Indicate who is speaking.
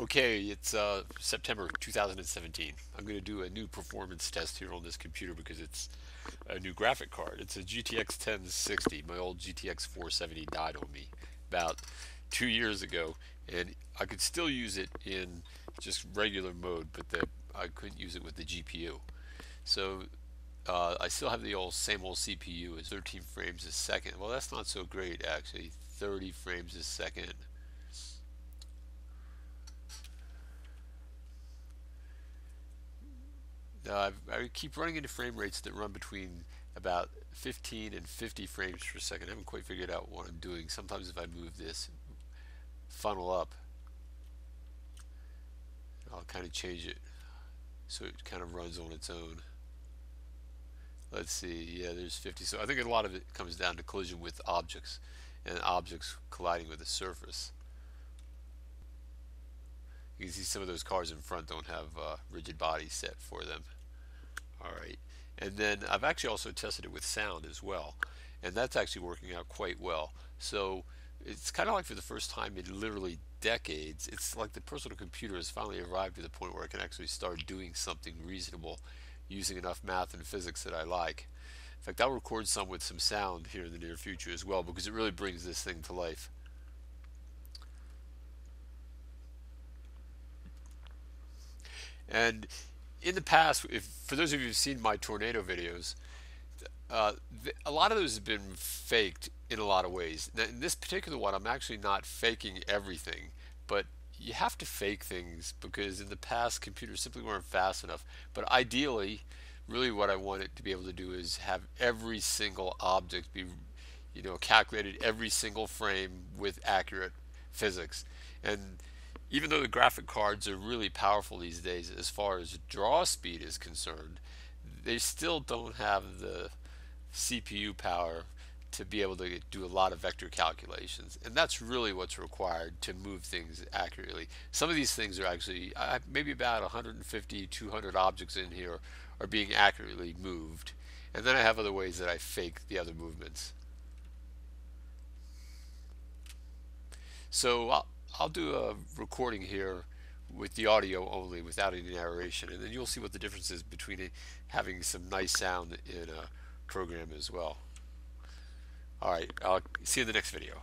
Speaker 1: Okay, it's uh, September 2017. I'm going to do a new performance test here on this computer because it's a new graphic card. It's a GTX 1060. My old GTX 470 died on me about two years ago, and I could still use it in just regular mode, but the, I couldn't use it with the GPU. So uh, I still have the old same old CPU. It's 13 frames a second. Well, that's not so great actually. 30 frames a second. Uh, I keep running into frame rates that run between about 15 and 50 frames per second. I haven't quite figured out what I'm doing. Sometimes if I move this funnel up, I'll kind of change it so it kind of runs on its own. Let's see, yeah, there's 50. So I think a lot of it comes down to collision with objects and objects colliding with the surface. You can see some of those cars in front don't have uh, rigid bodies set for them. All right. And then I've actually also tested it with sound as well. And that's actually working out quite well. So it's kind of like for the first time in literally decades, it's like the personal computer has finally arrived to the point where I can actually start doing something reasonable using enough math and physics that I like. In fact, I'll record some with some sound here in the near future as well because it really brings this thing to life. And in the past, if for those of you who've seen my tornado videos, uh, a lot of those have been faked in a lot of ways. Now, in this particular one, I'm actually not faking everything, but you have to fake things because in the past, computers simply weren't fast enough. But ideally, really what I want it to be able to do is have every single object be, you know, calculated every single frame with accurate physics. And even though the graphic cards are really powerful these days as far as draw speed is concerned, they still don't have the CPU power to be able to do a lot of vector calculations. And that's really what's required to move things accurately. Some of these things are actually, maybe about 150, 200 objects in here are being accurately moved. And then I have other ways that I fake the other movements. So I'll, I'll do a recording here with the audio only without any narration and then you'll see what the difference is between having some nice sound in a program as well. Alright, I'll see you in the next video.